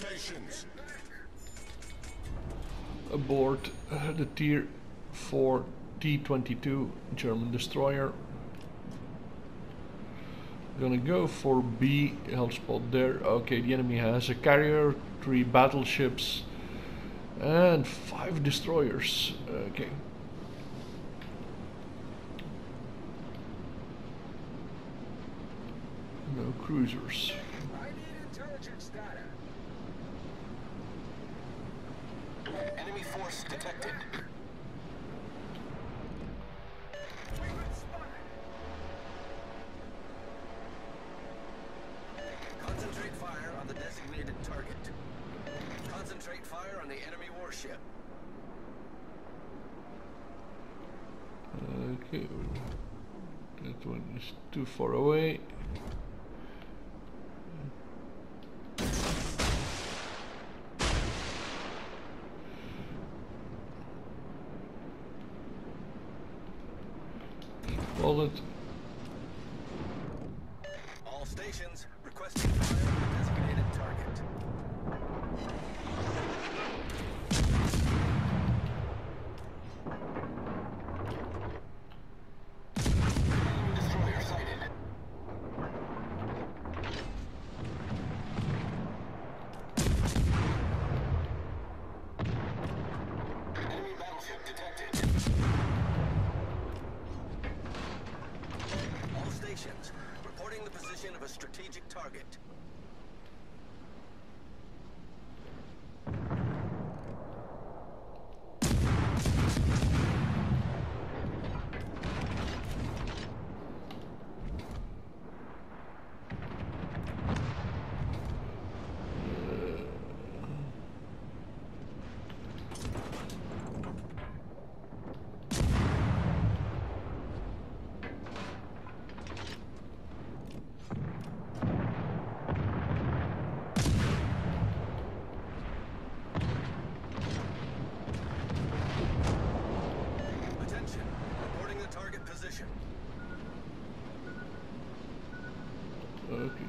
stations. aboard uh, the Tier 4 T-22 German destroyer. Gonna go for B, held spot there. Okay, the enemy has a carrier, three battleships, and five destroyers. Okay. No cruisers. Enemy force detected. We've been spotted. Concentrate fire on the designated target. Concentrate fire on the enemy warship. Okay. That one is too far away. Bullet. All stations of a strategic target. Attention, reporting the target position. Okay.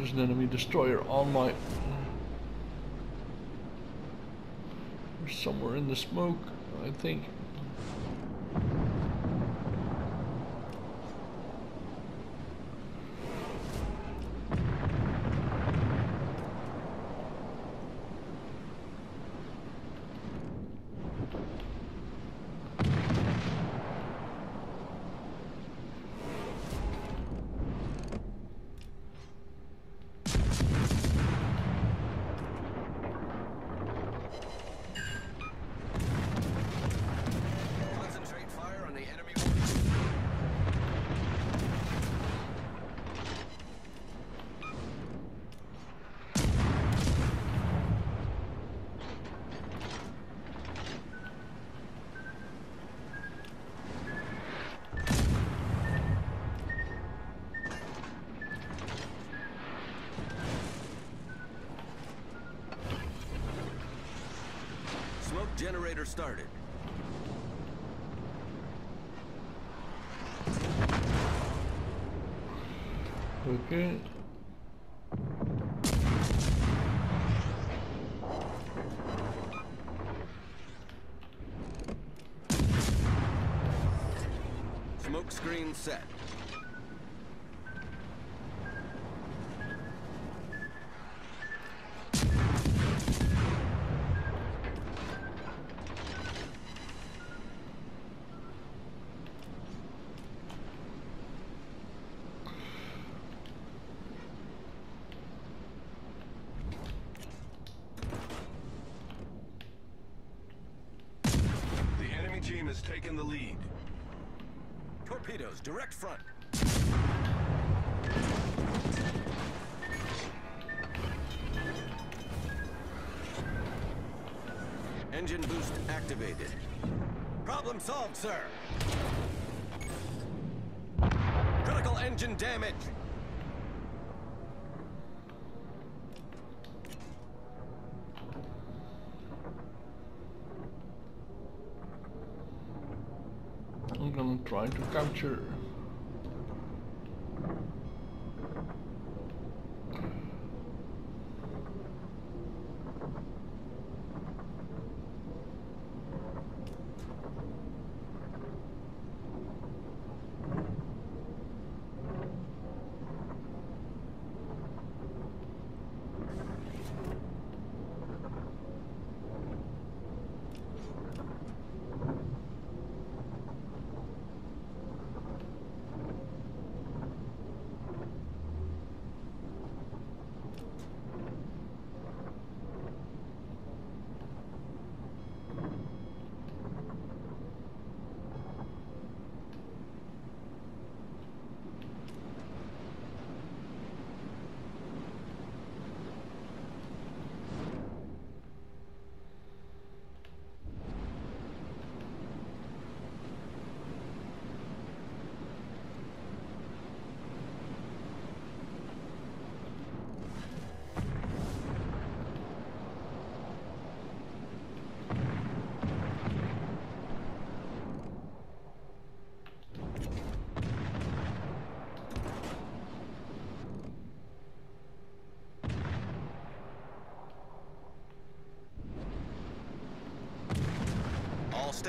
There's an enemy destroyer on my. Somewhere in the smoke, I think. Concentrate fire on the enemy warship. Smoke generator started. Okay. Smoke screen set. The enemy team has taken the lead. Torpedoes, direct front. Engine boost activated. Problem solved, sir. Critical engine damage. I'm gonna try to capture.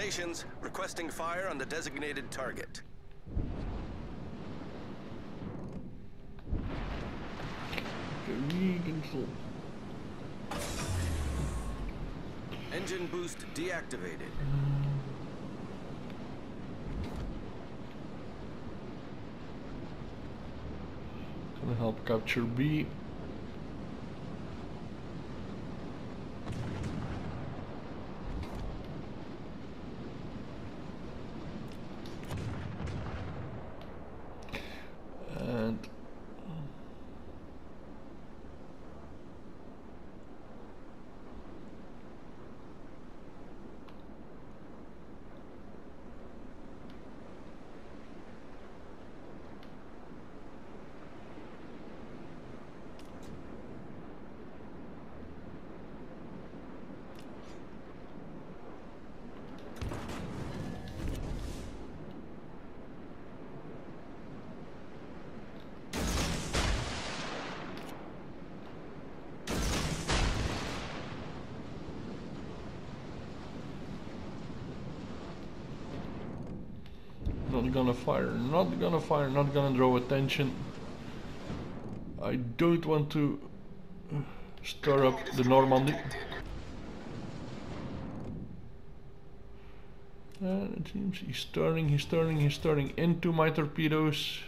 Stations, requesting fire on the designated target. Engine boost deactivated. Gonna help capture B. And Not gonna fire, not gonna fire, not gonna draw attention. I don't want to stir up the Normandy. And it seems he's turning, he's turning, he's turning into my torpedoes.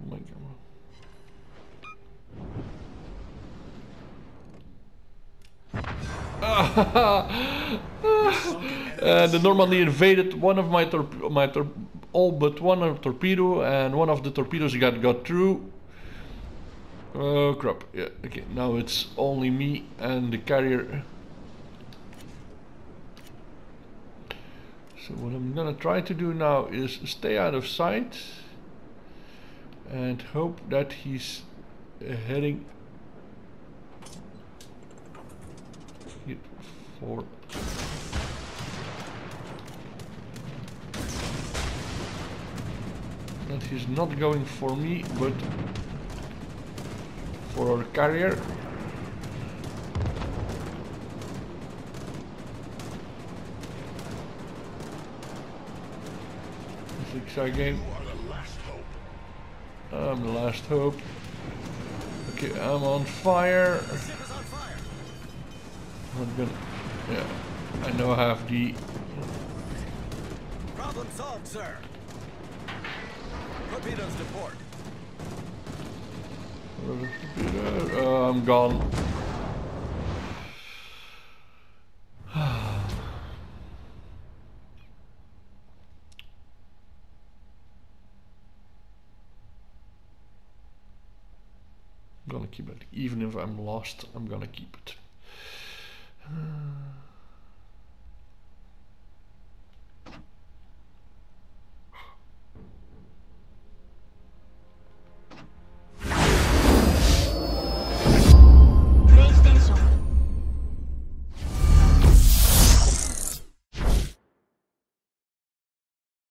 Oh my god. Ah, Uh, the Normandy invaded one of my torp my tor all but one of torpedo and one of the torpedoes got got through. Oh crap! Yeah. Okay. Now it's only me and the carrier. So what I'm gonna try to do now is stay out of sight and hope that he's uh, heading for that he's not going for me but for our carrier zigzag game You are the last hope. I'm the last hope okay I'm on fire on fire. I'm gonna yeah I know I have the Problem solved, sir. Torpedoes to port. Uh, I'm gone. I'm gonna keep it. Even if I'm lost, I'm gonna keep it.